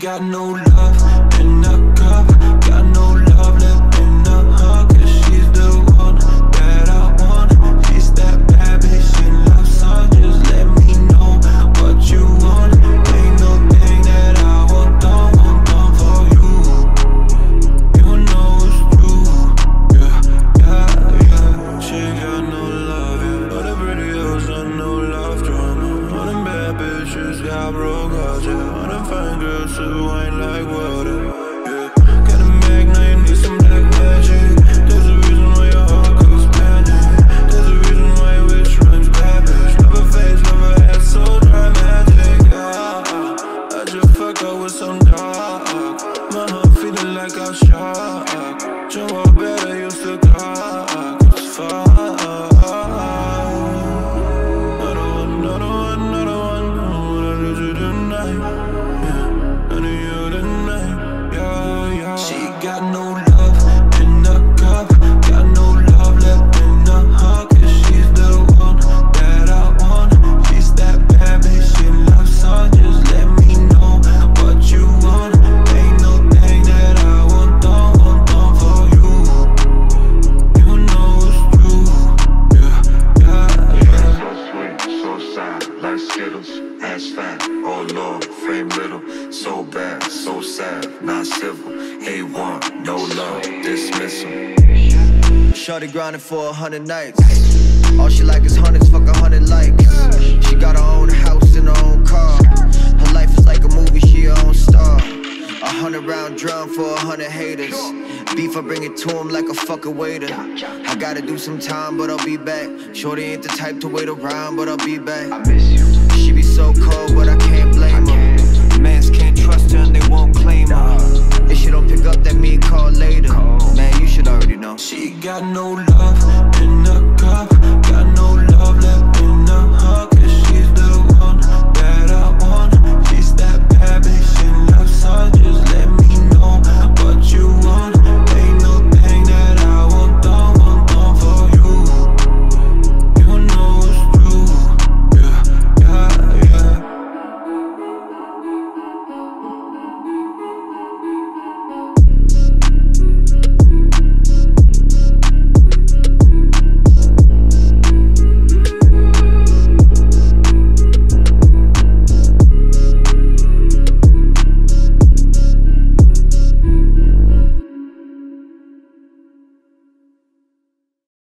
got no love in a cup I broke out, yeah. Wanna find girls who ain't like water. frame little, so bad, so sad, not civil. A1, no love, dismissal. Shorty grinding for a hundred nights. All she like is hundreds, fuck a hundred likes. She got her own house and her own car. Her life is like a movie, she her own star. A hundred round drum for a hundred haters. Beef, I bring it to him like a fucking waiter. I gotta do some time, but I'll be back. Shorty ain't the type to wait around, but I'll be back. I miss you. She be so cold, but I can't got no love.